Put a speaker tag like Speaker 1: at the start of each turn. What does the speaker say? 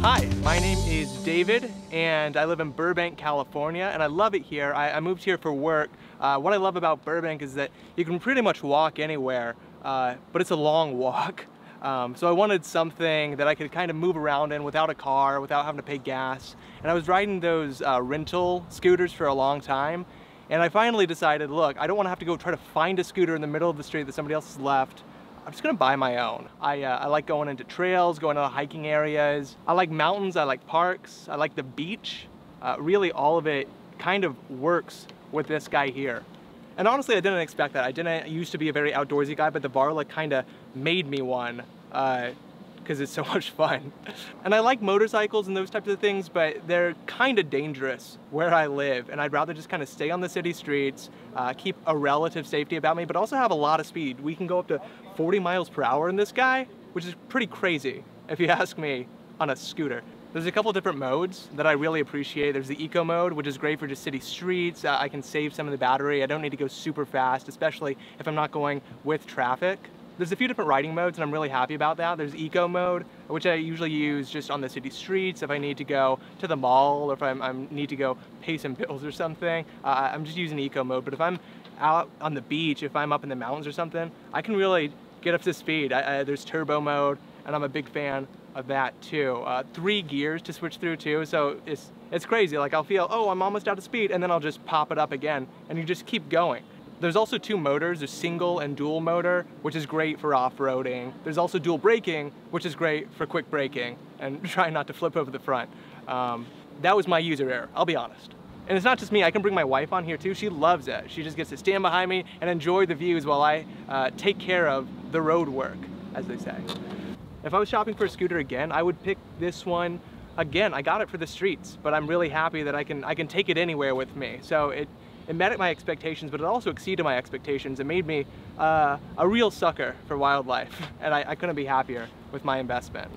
Speaker 1: Hi, my name is David and I live in Burbank, California and I love it here. I, I moved here for work. Uh, what I love about Burbank is that you can pretty much walk anywhere, uh, but it's a long walk. Um, so I wanted something that I could kind of move around in without a car, without having to pay gas. And I was riding those uh, rental scooters for a long time. And I finally decided, look, I don't want to have to go try to find a scooter in the middle of the street that somebody else has left. I'm just gonna buy my own. I, uh, I like going into trails, going to hiking areas. I like mountains, I like parks, I like the beach. Uh, really all of it kind of works with this guy here. And honestly, I didn't expect that. I didn't used to be a very outdoorsy guy, but the Varla kind of made me one. Uh, because it's so much fun. And I like motorcycles and those types of things, but they're kind of dangerous where I live. And I'd rather just kind of stay on the city streets, uh, keep a relative safety about me, but also have a lot of speed. We can go up to 40 miles per hour in this guy, which is pretty crazy, if you ask me, on a scooter. There's a couple different modes that I really appreciate. There's the eco mode, which is great for just city streets. Uh, I can save some of the battery. I don't need to go super fast, especially if I'm not going with traffic. There's a few different riding modes and I'm really happy about that. There's eco mode, which I usually use just on the city streets if I need to go to the mall or if I'm, I need to go pay some bills or something. Uh, I'm just using eco mode, but if I'm out on the beach, if I'm up in the mountains or something, I can really get up to speed. I, I, there's turbo mode and I'm a big fan of that too. Uh, three gears to switch through too, so it's, it's crazy. Like I'll feel, oh, I'm almost out of speed, and then I'll just pop it up again, and you just keep going. There's also two motors, a single and dual motor, which is great for off-roading. There's also dual braking, which is great for quick braking and trying not to flip over the front. Um, that was my user error, I'll be honest. And it's not just me, I can bring my wife on here too. She loves it. She just gets to stand behind me and enjoy the views while I uh, take care of the road work, as they say. If I was shopping for a scooter again, I would pick this one. Again, I got it for the streets, but I'm really happy that I can, I can take it anywhere with me. So it, it met my expectations, but it also exceeded my expectations. It made me uh, a real sucker for wildlife, and I, I couldn't be happier with my investment.